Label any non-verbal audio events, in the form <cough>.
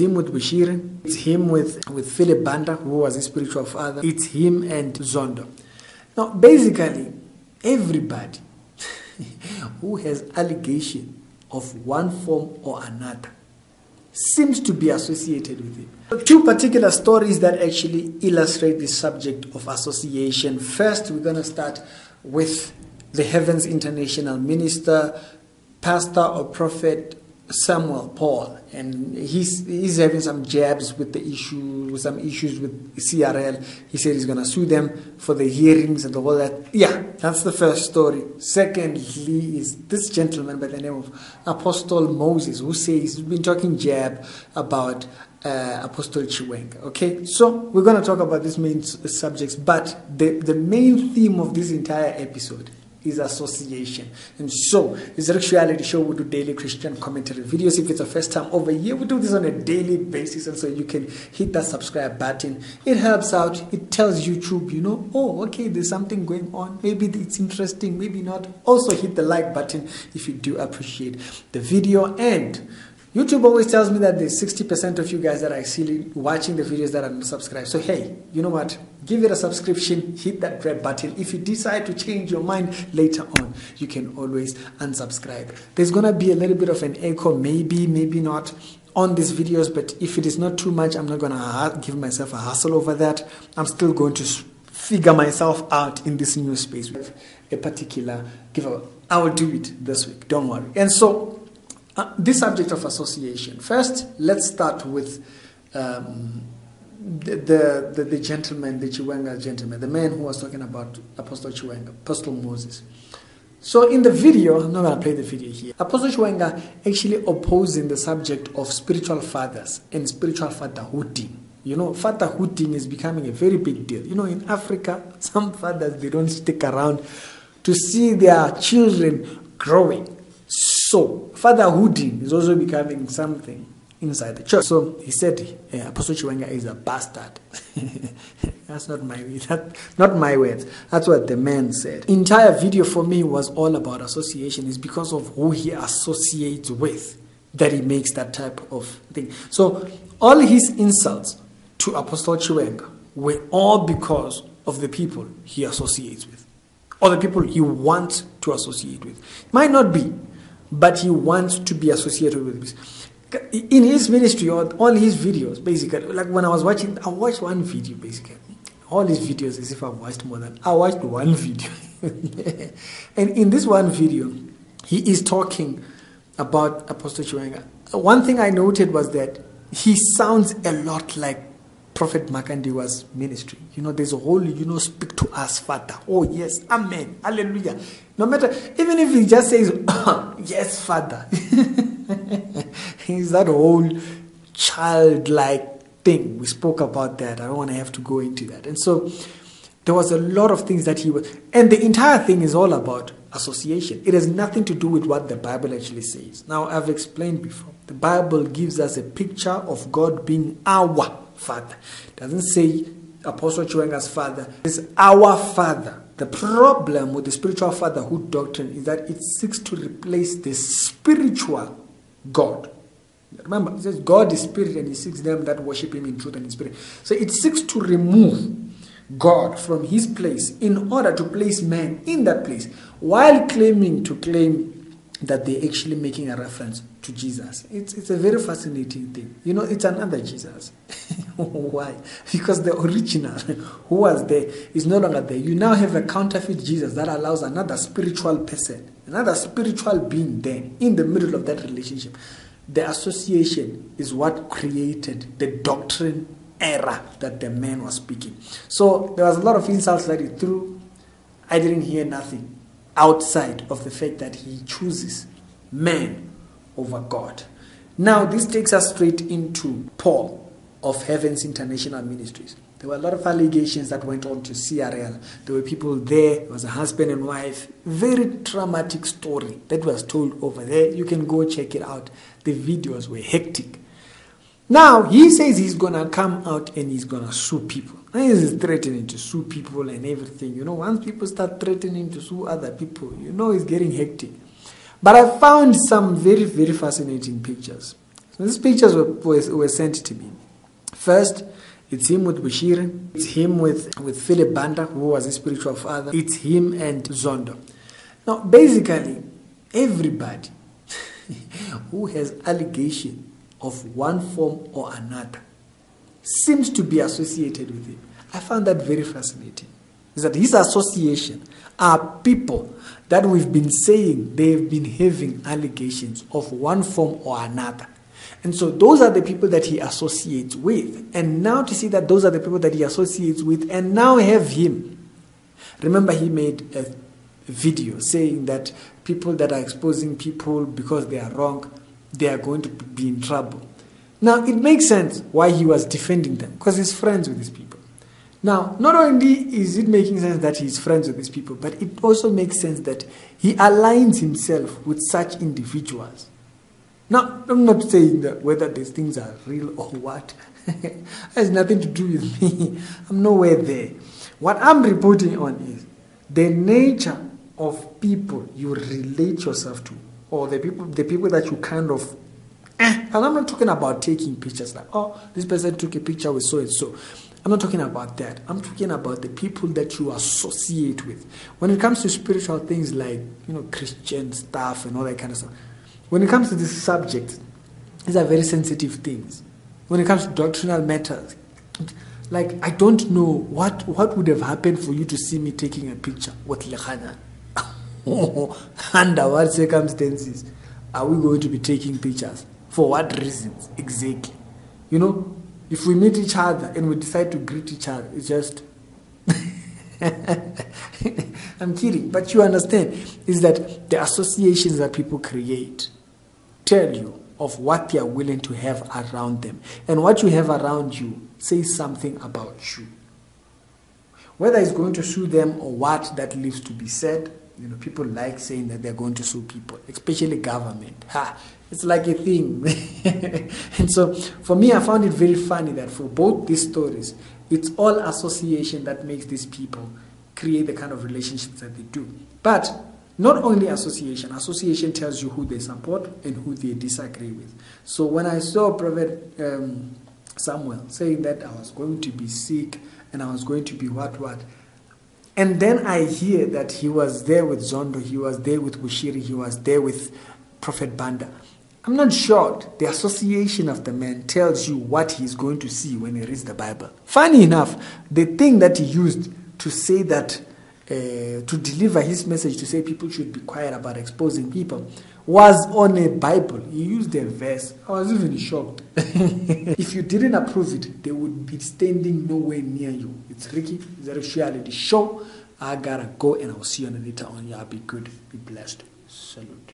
him with Bushiri. It's him with, with Philip Banda, who was his spiritual father. It's him and Zondo. Now, basically, everybody <laughs> who has allegation of one form or another seems to be associated with him. Two particular stories that actually illustrate the subject of association. First, we're going to start with the Heavens International Minister, Pastor or Prophet Samuel Paul, and he's he's having some jabs with the issue, with some issues with CRL. He said he's to sue them for the hearings and all that. Yeah, that's the first story. Secondly, is this gentleman by the name of Apostle Moses, who says he's been talking jab about uh, Apostle Chiwenga. Okay, so we're to talk about these main subjects, but the the main theme of this entire episode is association. And so, reality show. We do daily Christian commentary videos. If it's the first time over here, we do this on a daily basis. And so you can hit that subscribe button. It helps out. It tells YouTube, you know, oh, okay, there's something going on. Maybe it's interesting, maybe not. Also, hit the like button if you do appreciate the video. And YouTube always tells me that there's 60% of you guys that are actually watching the videos that are not subscribed. So, hey, you know what? Give it a subscription, hit that red button. If you decide to change your mind later on, you can always unsubscribe. There's to be a little bit of an echo, maybe, maybe not, on these videos, but if it is not too much, I'm not to give myself a hassle over that. I'm still going to figure myself out in this new space with a particular giveaway. I will do it this week, don't worry. And so, uh, this subject of association. First, let's start with um, the, the, the, the, gentleman, the Chiwenga gentleman, the man who was talking about Apostle Chiwenga, Apostle Moses. So in the video, I'm not going to play the video here. Apostle Chiwenga actually opposing the subject of spiritual fathers and spiritual fatherhooding. You know, fatherhooding is becoming a very big deal. You know, in Africa, <laughs> some fathers, they don't stick around to see their children growing. So, fatherhooding is also becoming something inside the church. So he said, uh, Apostle Chiwenga is a bastard. <laughs> That's not my <laughs> that, not my words. That's what the man said. Entire video for me was all about association. It's because of who he associates with that he makes that type of thing. So all his insults to Apostle Chiwenga were all because of the people he associates with, or the people he wants to associate with. Might not be but he wants to be associated with this. In his ministry, or all his videos, basically, like when I was watching, I watched one video basically. All his videos, as if I've watched more than I watched one video. <laughs> and in this one video, he is talking about Apostle Chiwenga. One thing I noted was that he sounds a lot like Prophet Makandiwa's ministry. You know, there's a whole, you know, speak to us, Father. Oh, yes, Amen, Hallelujah. No matter, even if he just says, <coughs> yes, Father, <laughs> he's that whole childlike thing. We spoke about that. I don't want to have to go into that. And so there was a lot of things that he was, and the entire thing is all about association. It has nothing to do with what the Bible actually says. Now, I've explained before. The Bible gives us a picture of God being our Father. It doesn't say Apostle Chiwenga's father. It's our Father. The problem with the spiritual fatherhood doctrine is that it seeks to replace the spiritual God. Remember, it says God is spirit and he seeks them that worship him in truth and in spirit. So it seeks to remove God from his place in order to place man in that place while claiming to claim that they're actually making a reference to Jesus. It's, it's a very fascinating thing. You know, it's another Jesus. <laughs> Why? Because the original <laughs> who was there is no longer there. You now have a counterfeit Jesus that allows another spiritual person, another spiritual being there in the middle of that relationship. The association is what created the doctrine error that the man was speaking. So there was a lot of insults that he threw. I didn't hear nothing outside of the fact that he chooses man over God. Now, this takes us straight into Paul of Heavens International Ministries. There were a lot of allegations that went on to CRL. There were people there, was a husband and wife. Very traumatic story that was told over there. You can go check it out. The videos were hectic. Now, he says he's going to come out and he's going to sue people. And he's threatening to sue people and everything. You know, once people start threatening to sue other people, you know it's getting hectic. But I found some very, very fascinating pictures. So These pictures were, were, sent to me. First, it's him with Bushiri. It's him with, with Philip Banda, who was his spiritual father. It's him and Zondo. Now, basically, everybody <laughs> who has allegation of one form or another seems to be associated with him. I found that very fascinating. Is that his association are people that we've been saying they've been having allegations of one form or another. And so those are the people that he associates with. And now to see that those are the people that he associates with and now have him. Remember, he made a video saying that people that are exposing people because they are wrong, they are going to be in trouble. Now, it makes sense why he was defending them because he's friends with these people. Now, not only is it making sense that he's friends with these people, but it also makes sense that he aligns himself with such individuals. Now, I'm not saying that whether these things are real or what. it <laughs> has nothing to do with me. I'm nowhere there. What I'm reporting on is the nature of people you relate yourself to, or the people, the people that you kind of. Eh, and I'm not talking about taking pictures like, oh, this person took a picture with so and so. I'm not talking about that. I'm talking about the people that you associate with. When it comes to spiritual things like, you know, Christian stuff and all that kind of stuff, when it comes to this subject, these are very sensitive things. When it comes to doctrinal matters, like I don't know what what would have happened for you to see me taking a picture with Lekhanan. <laughs> Under what circumstances are we going to be taking pictures? For what reasons exactly? You know, if we meet each other and we decide to greet each other, it's just <laughs> I'm kidding, but you understand is that the associations that people create tell you of what they are willing to have around them. And what you have around you says something about you. Whether it's going to sue them or what, that leaves to be said. You know, people like saying that they're going to sue people, especially government. Ha, it's like a thing. <laughs> and so for me, I found it very funny that for both these stories, it's all association that makes these people create the kind of relationships that they do. But not only association, association tells you who they support and who they disagree with. So when I saw Prophet um, Samuel saying that I was going to be sick and I was going to be what, what, and then I hear that he was there with Zondo, he was there with Bushiri, he was there with Prophet Banda. I'm not shocked. The association of the man tells you what he's going to see when he reads the Bible. Funny enough, the thing that he used to say that uh, to deliver his message to say people should be quiet about exposing people was on a Bible. He used a verse. I was even shocked. <laughs> if you didn't approve it, they would be standing nowhere near you. It's Ricky, it's a reality show. I gotta go and I'll see you later on. Y'all be good, be blessed. Salute.